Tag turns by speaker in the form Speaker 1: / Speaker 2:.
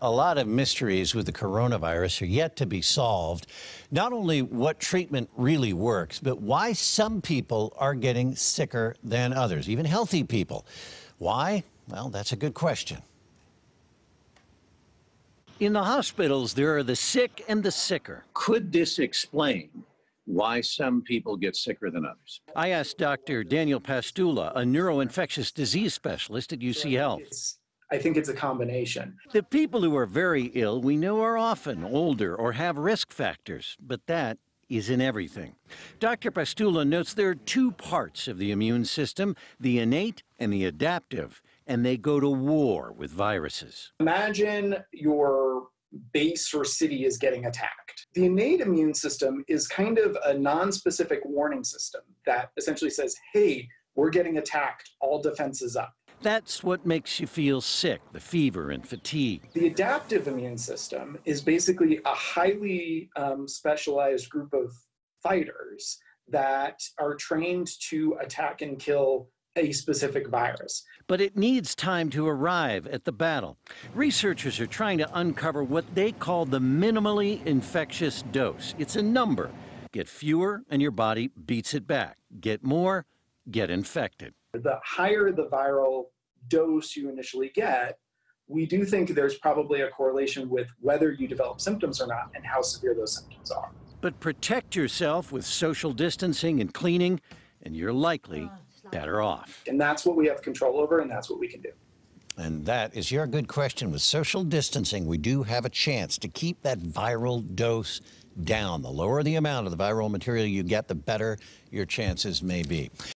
Speaker 1: a lot of mysteries with the coronavirus are yet to be solved. Not only what treatment really works, but why some people are getting sicker than others, even healthy people. Why? Well, that's a good question. In the hospitals, there are the sick and the sicker. Could this explain why some people get sicker than others? I asked Dr. Daniel Pastula, a neuroinfectious disease specialist at UC Health.
Speaker 2: It's, I think it's a combination.
Speaker 1: The people who are very ill we know are often older or have risk factors, but that isn't everything. Dr. Pastula notes there are two parts of the immune system the innate and the adaptive, and they go to war with viruses.
Speaker 2: Imagine your base or city is getting attacked. The innate immune system is kind of a non-specific warning system that essentially says, hey, we're getting attacked, all defenses up.
Speaker 1: That's what makes you feel sick, the fever and fatigue.
Speaker 2: The adaptive immune system is basically a highly um, specialized group of fighters that are trained to attack and kill a specific virus.
Speaker 1: But it needs time to arrive at the battle. Researchers are trying to uncover what they call the minimally infectious dose. It's a number. Get fewer, and your body beats it back. Get more, get infected.
Speaker 2: The higher the viral dose you initially get, we do think there's probably a correlation with whether you develop symptoms or not and how severe those symptoms are.
Speaker 1: But protect yourself with social distancing and cleaning, and you're likely better off.
Speaker 2: And that's what we have control over, and that's what we can do.
Speaker 1: And that is your good question. With social distancing, we do have a chance to keep that viral dose down. The lower the amount of the viral material you get, the better your chances may be.